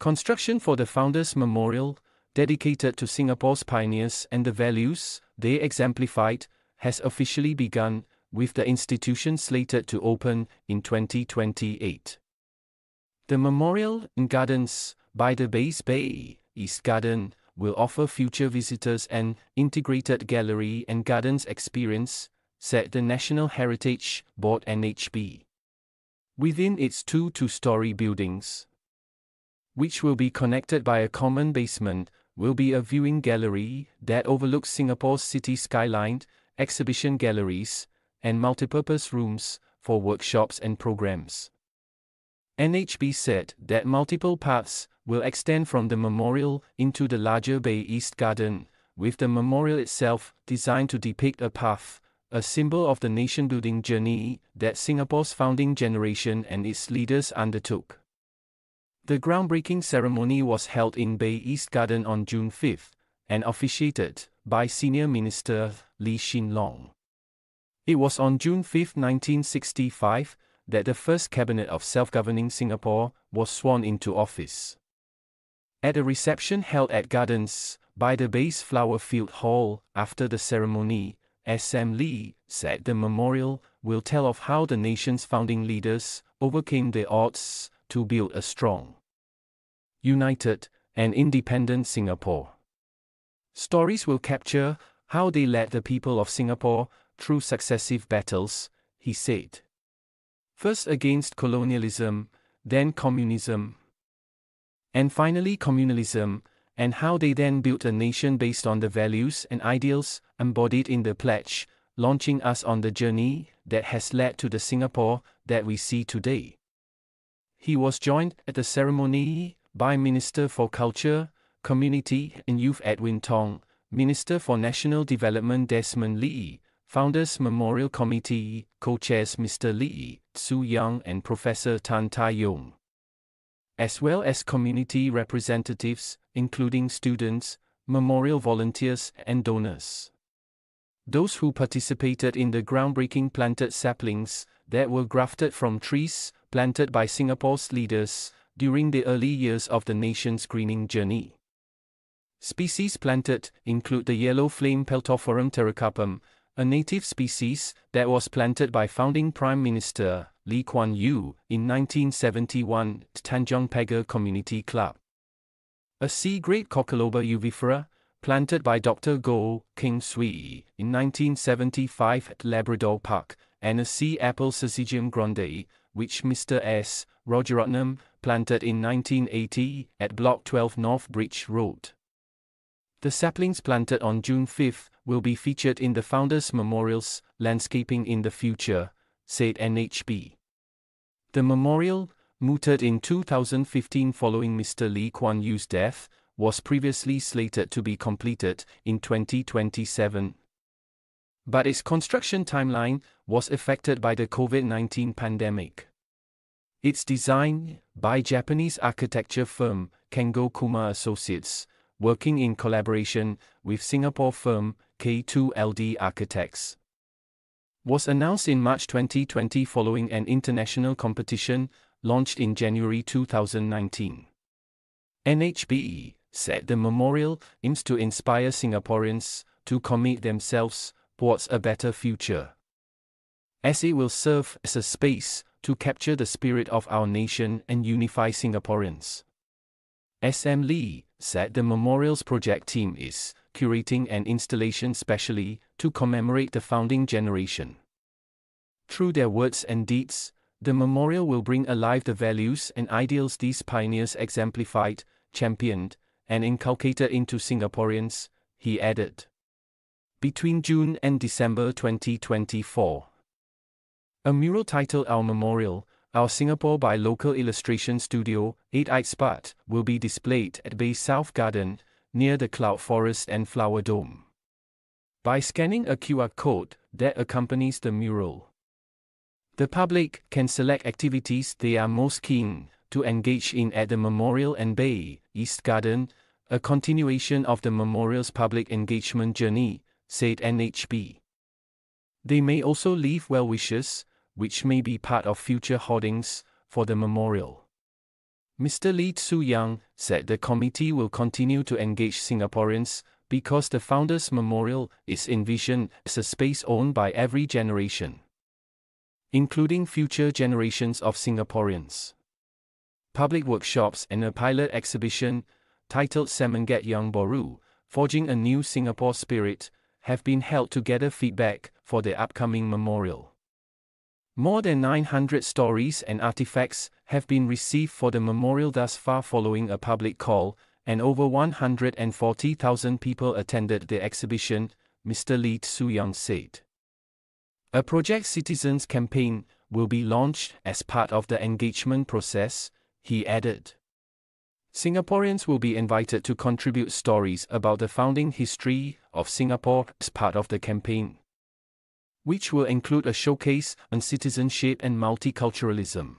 Construction for the Founders Memorial, dedicated to Singapore's pioneers and the values they exemplified, has officially begun, with the institution slated to open in 2028. The memorial and gardens by the Bay's Bay East Garden will offer future visitors an integrated gallery and gardens experience, said the National Heritage Board NHB. Within its two two story buildings, which will be connected by a common basement, will be a viewing gallery that overlooks Singapore's city skyline, exhibition galleries, and multipurpose rooms for workshops and programs. NHB said that multiple paths will extend from the memorial into the larger Bay East Garden, with the memorial itself designed to depict a path, a symbol of the nation building journey that Singapore's founding generation and its leaders undertook. The groundbreaking ceremony was held in Bay East Garden on June 5 and officiated by Senior Minister Lee Hsien Loong. It was on June 5, 1965, that the first cabinet of self governing Singapore was sworn into office. At a reception held at Gardens, by the Bay's Flower Field Hall, after the ceremony, S.M. Lee said the memorial will tell of how the nation's founding leaders overcame the odds to build a strong, united, and independent Singapore. Stories will capture how they led the people of Singapore through successive battles, he said. First against colonialism, then communism, and finally communalism, and how they then built a nation based on the values and ideals embodied in the pledge, launching us on the journey that has led to the Singapore that we see today. He was joined at the ceremony by Minister for Culture, Community and Youth Edwin Tong, Minister for National Development Desmond Lee, Founders Memorial Committee co-chairs Mr. Lee, Tzu Yang and Professor Tan Tai Yong as well as community representatives, including students, memorial volunteers, and donors. Those who participated in the groundbreaking planted saplings that were grafted from trees planted by Singapore's leaders during the early years of the nation's greening journey. Species planted include the yellow flame Peltophorum pterocarpum, a native species that was planted by founding Prime Minister Lee Kuan Yew in 1971 at Tanjong Pagar Community Club. A sea-grape Coccoloba uvifera, planted by Dr. Goh Keng Swee in 1975 at Labrador Park, and a sea apple Syzygium grande, which Mr. S. Rajaratnam planted in 1980 at Block 12 North Bridge Road. The saplings planted on June 5 will be featured in the Founders Memorial's Landscaping in the Future, said NHB. The memorial, mooted in 2015 following Mr. Lee Kuan Yew's death, was previously slated to be completed in 2027. But its construction timeline was affected by the COVID 19 pandemic. Its design, by Japanese architecture firm Kengo Kuma Associates, working in collaboration with Singapore firm K2LD Architects. Was announced in March 2020 following an international competition launched in January 2019. NHBE said the memorial aims to inspire Singaporeans to commit themselves towards a better future. As it will serve as a space to capture the spirit of our nation and unify Singaporeans. SM Lee said the memorial's project team is curating an installation specially to commemorate the founding generation. Through their words and deeds, the memorial will bring alive the values and ideals these pioneers exemplified, championed, and inculcated into Singaporeans, he added. Between June and December 2024. A mural titled Our Memorial, our Singapore by local illustration studio, 8 Spot, will be displayed at Bay South Garden, near the Cloud Forest and Flower Dome. By scanning a QR code that accompanies the mural, the public can select activities they are most keen to engage in at the Memorial and Bay East Garden, a continuation of the memorial's public engagement journey, said NHB. They may also leave well wishes, which may be part of future hoardings for the memorial. Mr. Lee Tzu Yang said the committee will continue to engage Singaporeans because the Founders Memorial is envisioned as a space owned by every generation, including future generations of Singaporeans. Public workshops and a pilot exhibition, titled Semangat Yang Baru, Forging a New Singapore Spirit, have been held to gather feedback for the upcoming memorial. More than 900 stories and artifacts have been received for the memorial thus far following a public call, and over 140,000 people attended the exhibition, Mr. Lee Tzu Yang said. A Project Citizens campaign will be launched as part of the engagement process, he added. Singaporeans will be invited to contribute stories about the founding history of Singapore as part of the campaign, which will include a showcase on citizenship and multiculturalism.